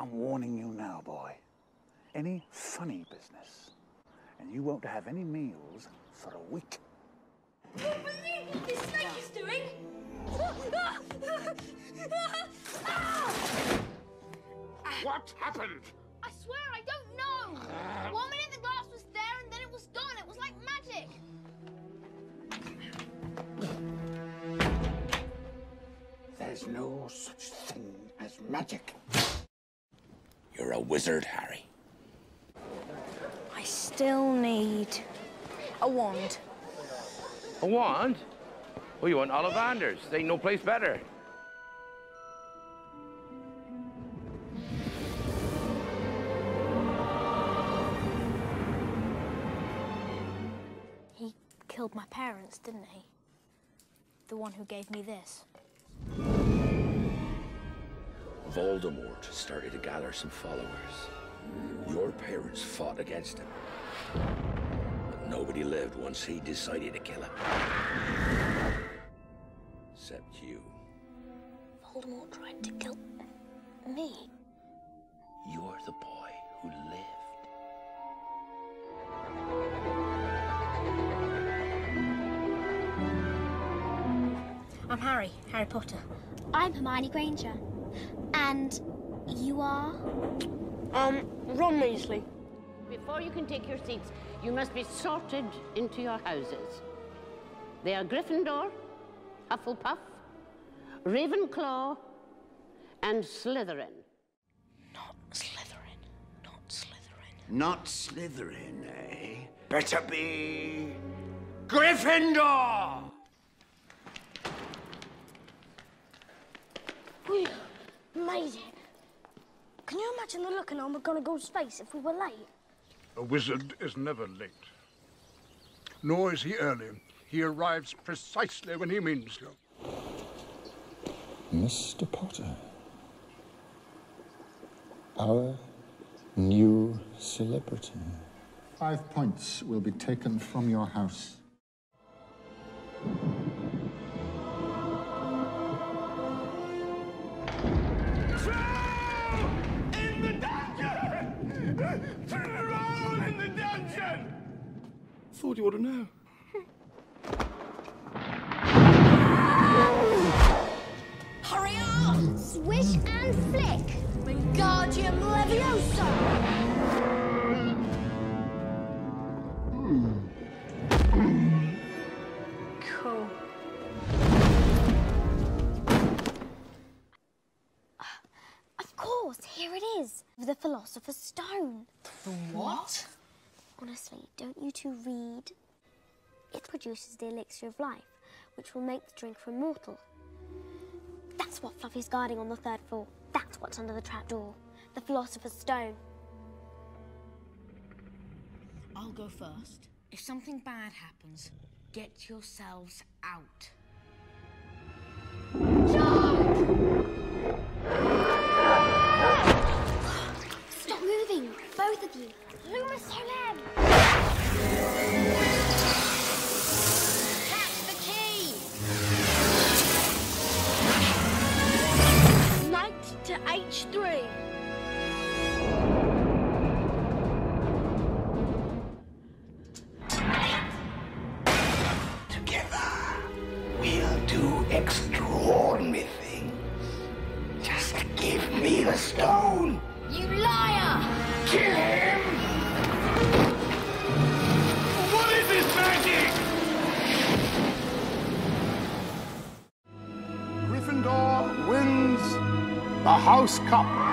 I'm warning you now, boy. Any funny business, and you won't have any meals for a week. Can you believe What this snake is doing? What happened? I swear I don't know. Uh. One minute the glass was there and then it was gone. It was like magic. There's no such thing as magic. You're a wizard, Harry. I still need a wand. A wand? Well, you want Ollivander's. There ain't no place better. He killed my parents, didn't he? The one who gave me this. Voldemort started to gather some followers. Your parents fought against him. But nobody lived once he decided to kill him. Except you. Voldemort tried to kill me. You're the boy who lived. I'm Harry, Harry Potter. I'm Hermione Granger. And you are? Um, Ron Weasley. Before you can take your seats, you must be sorted into your houses. They are Gryffindor, Hufflepuff, Ravenclaw, and Slytherin. Not Slytherin. Not Slytherin. Not Slytherin, eh? Better be Gryffindor! We made it. Can you imagine the look on our McGonagall's face if we were late? A wizard is never late. Nor is he early. He arrives precisely when he means to. Mr. Potter. Our new celebrity. Five points will be taken from your house. Dungeon! Throw in the dungeon! Thought you ought to know. Hurry up! Swish and flick. Wingardium Leviosa. Is. The Philosopher's Stone. The what? Honestly, don't you two read? It produces the elixir of life, which will make the drinker immortal. That's what Fluffy's guarding on the third floor. That's what's under the trapdoor. The Philosopher's Stone. I'll go first. If something bad happens, get yourselves out. Stop to H3. Together, we'll do extraordinary things. Just give me the stone. You liar! Kill him! House Cup.